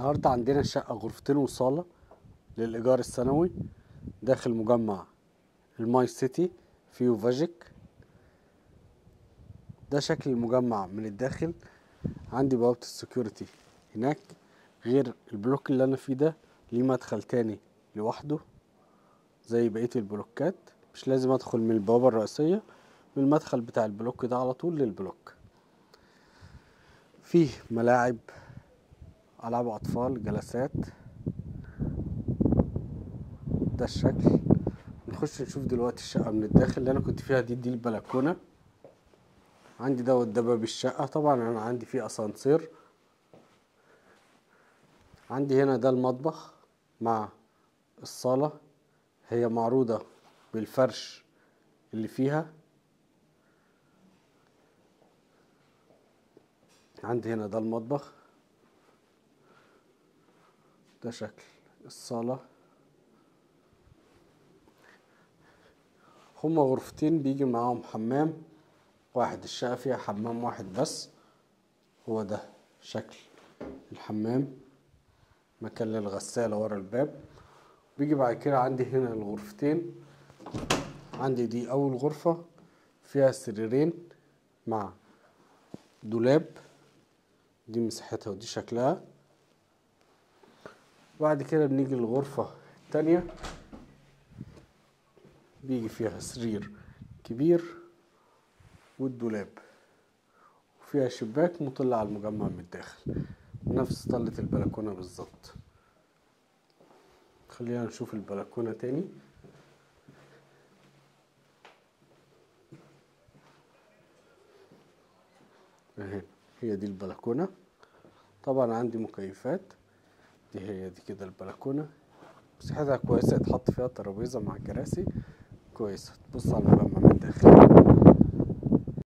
النهاردة عندنا شقة غرفتين وصالة للإيجار السنوي داخل مجمع الماي سيتي view فاجيك ده شكل المجمع من الداخل. عندي بوابة ال security هناك غير البلوك اللي أنا فيه ده ليه مدخل تاني لوحده زي بقية البلوكات. مش لازم أدخل من البوابة الرئيسية من المدخل بتاع البلوك ده على طول للبلوك. فيه ملاعب ألعاب أطفال جلسات. ده الشكل. نخش نشوف دلوقتي الشقة من الداخل اللي أنا كنت فيها دي دي البلكونة. عندي دوت ده باب الشقة. طبعا أنا عندي فيه أسانسير. عندي هنا ده المطبخ مع الصالة. هي معروضة بالفرش اللي فيها. عندي هنا ده المطبخ. ده شكل الصالة. هما غرفتين بيجي معاهم حمام واحد الشقة فيها حمام واحد بس. هو ده شكل الحمام مكان للغسالة ورا الباب. بيجي بعد كده عندي هنا الغرفتين. عندي دي أول غرفة فيها سريرين مع دولاب. دي مساحتها ودي شكلها. بعد كده بنيجي للغرفة التانية. بيجي فيها سرير كبير والدولاب وفيها شباك مطل على المجمع من الداخل نفس طلة البلكونة بالظبط. خلينا نشوف البلكونة تاني. أهي هي دي البلكونة. طبعا عندي مكيفات. دي هي دي كده البلكونة. مساحتها كويسة يتحط فيها ترابيزة مع كراسي. كويسة. تبص على المجمع من الداخل